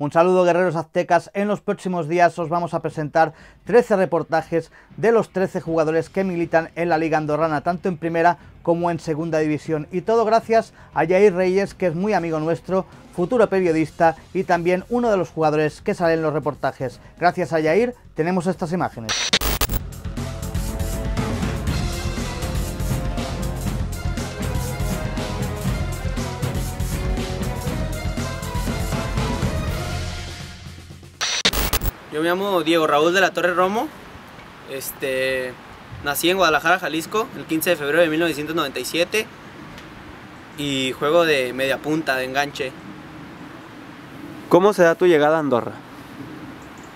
Un saludo guerreros aztecas, en los próximos días os vamos a presentar 13 reportajes de los 13 jugadores que militan en la Liga Andorrana, tanto en primera como en segunda división. Y todo gracias a Jair Reyes, que es muy amigo nuestro, futuro periodista y también uno de los jugadores que salen en los reportajes. Gracias a Jair tenemos estas imágenes. Yo me llamo Diego Raúl de la Torre Romo. Este, nací en Guadalajara, Jalisco, el 15 de febrero de 1997 y juego de media punta, de enganche. ¿Cómo se da tu llegada a Andorra?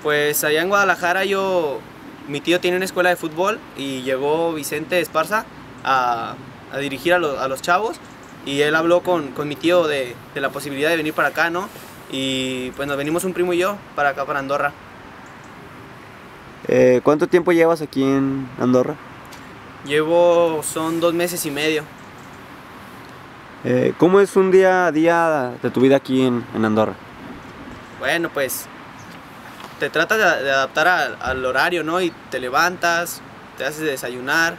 Pues allá en Guadalajara yo, mi tío tiene una escuela de fútbol y llegó Vicente Esparza a, a dirigir a, lo- a los chavos y él habló con, con mi tío de, de la posibilidad de venir para acá, ¿no? Y pues nos venimos un primo y yo para acá, para Andorra. Eh, ¿Cuánto tiempo llevas aquí en Andorra? Llevo, son dos meses y medio. Eh, ¿Cómo es un día a día de tu vida aquí en, en Andorra? Bueno, pues te tratas de, de adaptar al, al horario, ¿no? Y te levantas, te haces desayunar,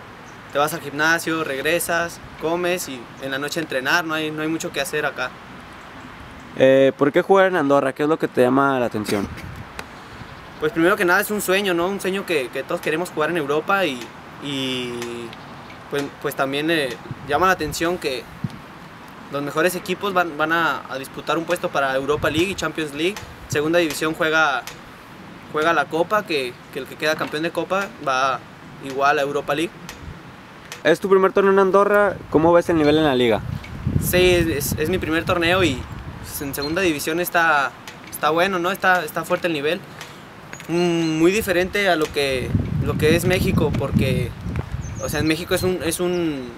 te vas al gimnasio, regresas, comes y en la noche entrenar, no hay, no hay mucho que hacer acá. Eh, ¿Por qué jugar en Andorra? ¿Qué es lo que te llama la atención? Pues primero que nada es un sueño, ¿no? Un sueño que, que todos queremos jugar en Europa y, y, pues, pues también eh, llama la atención que los mejores equipos van, van a, a disputar un puesto para Europa League y Champions League. Segunda división juega, juega la Copa, que, que el que queda campeón de Copa va igual a Europa League. ¿Es tu primer torneo en Andorra? ¿Cómo ves el nivel en la liga? Sí, es, es mi primer torneo y en segunda división está, está bueno, ¿no? Está, está fuerte el nivel. Mm, Muy diferente a lo que, lo que es México, porque o sea, en México es un, es un,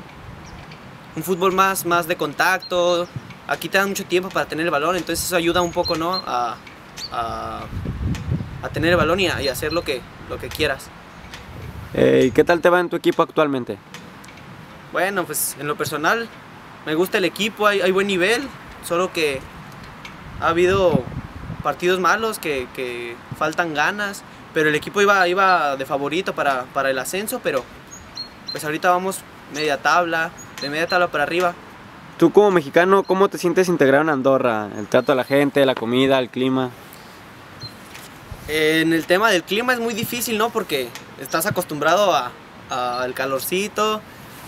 un fútbol más, más de contacto. Aquí te dan mucho tiempo para tener el balón, entonces eso ayuda un poco, ¿no? A, a, a tener el balón y a, y hacer lo que, lo que quieras. Eh, ¿Y qué tal te va en tu equipo actualmente? Bueno, pues en lo personal me gusta el equipo, hay, hay buen nivel, solo que ha habido partidos malos que, que faltan ganas, pero el equipo iba, iba de favorito para, para el ascenso, pero pues ahorita vamos media tabla, de media tabla para arriba. Tú como mexicano, ¿cómo te sientes integrado en Andorra? El trato a la gente, la comida, el clima. En el tema del clima es muy difícil, ¿no? Porque estás acostumbrado a- al calorcito,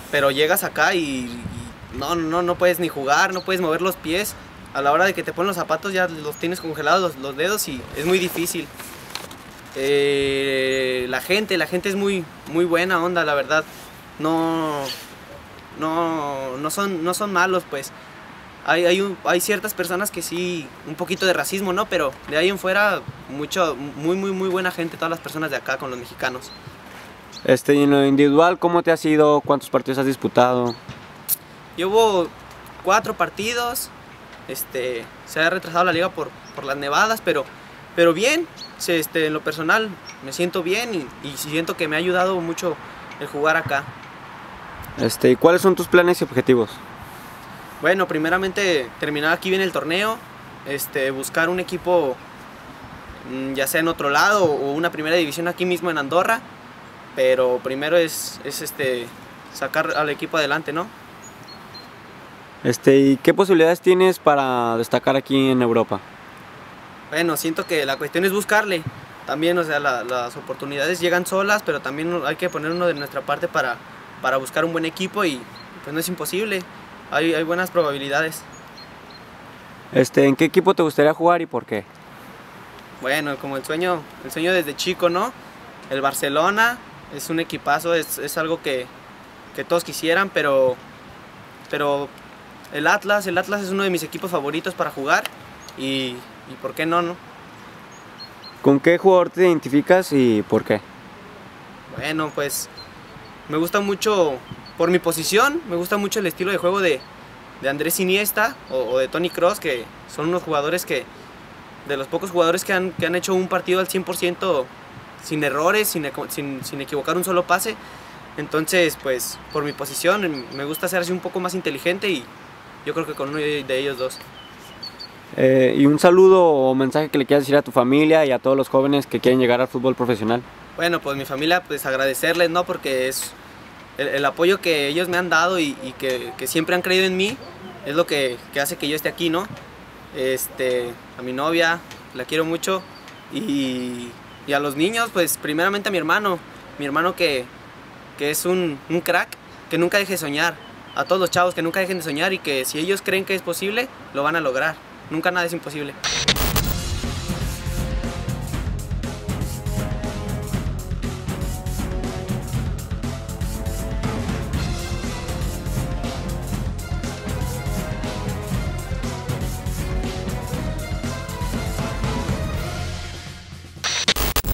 pero llegas acá y, y no, no, no puedes ni jugar, no puedes mover los pies. A la hora de que te ponen los zapatos ya los tienes congelados los, los dedos y es muy difícil. Eh, la gente, la gente es muy, muy buena onda, la verdad. No, no, no son, no son malos, pues. Hay, hay, un- hay ciertas personas que sí, un poquito de racismo, ¿no? Pero de ahí en fuera, mucho, muy, muy, muy buena gente, todas las personas de acá con los mexicanos. Este, y en lo individual, ¿cómo te ha sido? ¿Cuántos partidos has disputado? Llevo cuatro partidos, este, se ha retrasado la liga por, por las nevadas, pero, pero bien, este, en lo personal me siento bien y, y siento que me ha ayudado mucho el jugar acá. Este, ¿y cuáles son tus planes y objetivos? Bueno, primeramente terminar aquí bien el torneo, este, buscar un equipo mm, ya sea en otro lado o una primera división aquí mismo en Andorra, pero primero es, es este, sacar al equipo adelante, ¿no? Este, ¿y qué posibilidades tienes para destacar aquí en Europa? Bueno, siento que la cuestión es buscarle. También, o sea, la- las oportunidades llegan solas, pero también hay que poner uno de nuestra parte para, para buscar un buen equipo y pues no es imposible. Hay, hay buenas probabilidades. Este, ¿en qué equipo te gustaría jugar y por qué? Bueno, como el sueño, el sueño desde chico, ¿no? El Barcelona es un equipazo, es, es algo que, que todos quisieran, pero, pero el Atlas, el Atlas es uno de mis equipos favoritos para jugar y, y ¿por qué no, no? ¿Con qué jugador te identificas y por qué? Bueno, pues me gusta mucho, por mi posición, me gusta mucho el estilo de juego de, de Andrés Iniesta o, o de Tony Cross, que son unos jugadores que, de los pocos jugadores que han, que han hecho un partido al 100% sin errores, sin, sin, sin equivocar un solo pase. Entonces, pues por mi posición me gusta ser así un poco más inteligente y yo creo que con uno de ellos dos. Eh, y un saludo o mensaje que le quieras decir a tu familia y a todos los jóvenes que quieren llegar al fútbol profesional. Bueno, pues mi familia, pues agradecerles, ¿no? Porque es el, apoyo que ellos me han dado y, que, siempre han creído en mí, es lo que, hace que yo esté aquí, ¿no? Este, a mi novia, la quiero mucho, y, a los niños, pues primeramente a mi hermano, mi hermano que, es un, un crack, que nunca deje de soñar, a todos los chavos que nunca dejen de soñar y que si ellos creen que es posible, lo van a lograr. Nunca nada es imposible.